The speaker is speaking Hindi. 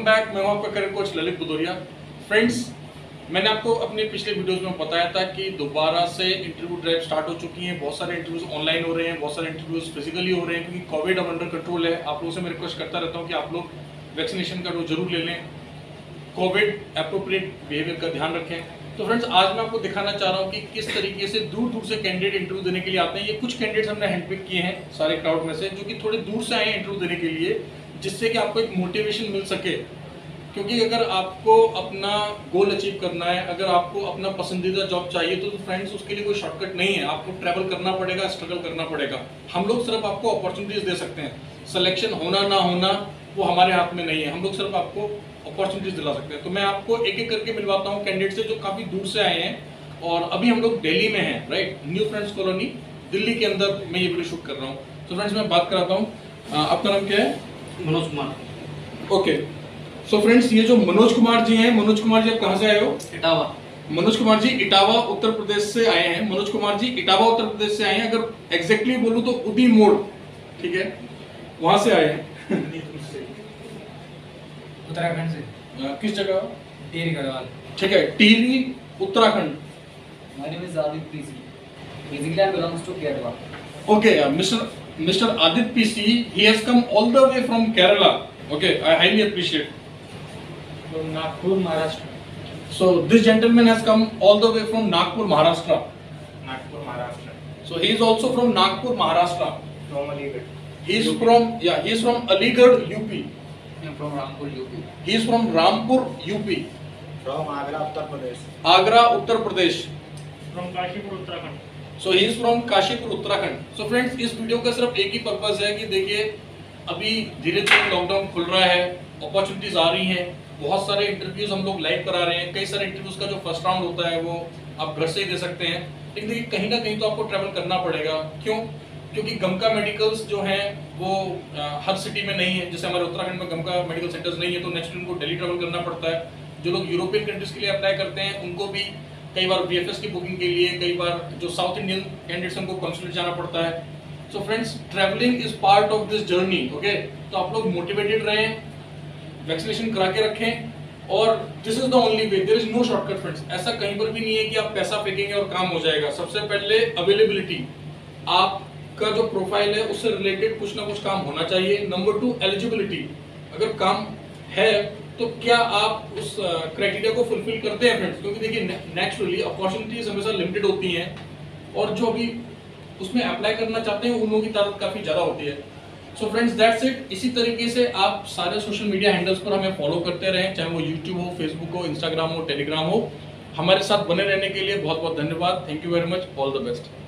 Welcome back. मैं हूँ आपका career coach Lalit Budoria friends मैंने आपको अपने पिछले वीडियोस में बताया था कि दोबारा से इंटरव्यू ड्राइव स्टार्ट हो चुकी हैं। बहुत सारे इंटरव्यूज़ ऑनलाइन हो रहे हैं, बहुत सारे इंटरव्यूज़ फिजिकली हो रहे हैं, क्योंकि कोविड अब अंडर कंट्रोल है। आप लोगों से मैं रिक्वेस्ट करता रहता हूँ कि आप लोग वैक्सीनेशन का ज़रूर ले लें। कोविड अप्रोप्रिएट बिहेवियर का ध्यान रखें। तो फ्रेंड्स आज मैं आपको दिखाना चाह रहा हूँ कि किस तरीके से दूर दूर से कैंडिडेट इंटरव्यू देने के लिए आते हैं। ये कुछ कैंडिडेट्स हमने हैंडपिक किए हैं सारे क्राउड में से, जो कि थोड़े दूर से आए हैं इंटरव्यू देने के लिए। जिससे कि आपको एक मोटिवेशन मिल सके। क्योंकि अगर आपको अपना गोल अचीव करना है, अगर आपको अपना पसंदीदा जॉब चाहिए तो फ्रेंड्स उसके लिए कोई शॉर्टकट नहीं है। आपको ट्रैवल करना पड़ेगा स्ट्रगल करना पड़ेगा। हम लोग सिर्फ़ आपको अपॉर्चुनिटीज़ दे सकते हैं। सिलेक्शन होना, ना होना, वो हमारे हाथ में नहीं है। हम लोग सिर्फ़ आपको अपॉर्चुनिटीज़ दिला सकते हैं। तो मैं आपको एक एक करके मिलवाता हूँ कैंडिडेट से, जो काफ़ी दूर से आए हैं और अभी हम लोग दिल्ली में हैं right New Friends Colony Delhi के अंदर मैं ये वीडियो शूट कर रहा हूँ। तो फ्रेंड्स मैं बात कराता हूँ। आपका नाम क्या है? Manoj Kumar. Okay so friends ये जो मनोज कुमार जी हैं मनोज कुमार जी आप कहाँ से आए हो? इटावा। मनोज कुमार जी इटावा उत्तर प्रदेश से आए हैं। मनोज कुमार जी इटावा उत्तर प्रदेश से आए हैं। अगर एग्जैक्टली बोलूँ तो उदी मोड़ ठीक है? वहाँ से आए हैं। उत्तराखंड से। किस जगह टेरी गढ़वाल। ठीक है Tehri Uttarakhand. My name is Adit PC. Basically, I belongs to Kerala. Okay, uh, Mr. Mr. Adit PC, he has come all the way from Kerala. Okay, I highly appreciate. from Nagpur Maharashtra So this gentleman has come all the way from Nagpur, Maharashtra. Nagpur Maharashtra So he is also from Nagpur, Maharashtra. from Aligarh He is from yeah, he is from Aligarh, UP. I am from Rampur, UP. He is from Rampur, UP. from Agra Uttar Pradesh Agra, Uttar Pradesh. from Kashipur Uttarakhand so he is from Kashipur Uttarakhand so friends इस वीडियो का सिर्फ़ एक ही पर्पज है कि देखिए, अभी धीरे धीरे लॉकडाउन खुल रहा है अपॉर्चुनिटीज़ आ रही हैं, बहुत सारे इंटरव्यूज़ हम लोग लाइव करा रहे हैं, कई सारे इंटरव्यूज़ का जो फ़र्स्ट राउंड होता है वो आप घर से ही दे सकते हैं। लेकिन देखिए, कहीं ना कहीं तो आपको ट्रैवल करना पड़ेगा। क्यों? क्योंकि गमका मेडिकल्स जो हैं, वो हर सिटी में नहीं है। जैसे हमारे उत्तराखंड में गमका मेडिकल सेंटर्स नहीं है तो नेक्स्ट उनको दिल्ली ट्रैवल करना पड़ता है। जो लोग यूरोपियन कंट्रीज़ के लिए अप्लाई करते हैं, उनको भी कई बार वी की बुकिंग के लिए, कई बार जो साउथ इंडियन कैंडिडेट्स उनको कंसुलेट जाना पड़ता है। So friends travelling is part of this journey okay तो आप लोग मोटिवेटेड रहें वैक्सीनेशन करा के रखें, और this is the only way there is no shortcut friends ऐसा कहीं पर भी नहीं है कि आप पैसा फेंकेंगे और काम हो जाएगा। सबसे पहले अवेलेबिलिटी आपका जो प्रोफ़ाइल है, उससे रिलेटेड कुछ ना कुछ काम होना चाहिए। नंबर टू एलिजिबिलिटी अगर काम है तो क्या आप उस क्राइटेरिया को फुलफिल करते हैं फ्रेंड्स क्योंकि देखिए नेचुरली अपॉर्चुनिटीज़ हमेशा लिमिटेड होती हैं और जो अभी उसमें अप्लाई करना चाहते हैं, उन लोगों की तादाद काफ़ी ज़्यादा होती है। सो फ्रेंड्स दैट्स इट इसी तरीके से आप सारे सोशल मीडिया हैंडल्स पर हमें फॉलो करते रहें, चाहे वो यूट्यूब हो फेसबुक हो इंस्टाग्राम हो टेलीग्राम हो। हमारे साथ बने रहने के लिए बहुत बहुत धन्यवाद। Thank you very much all the best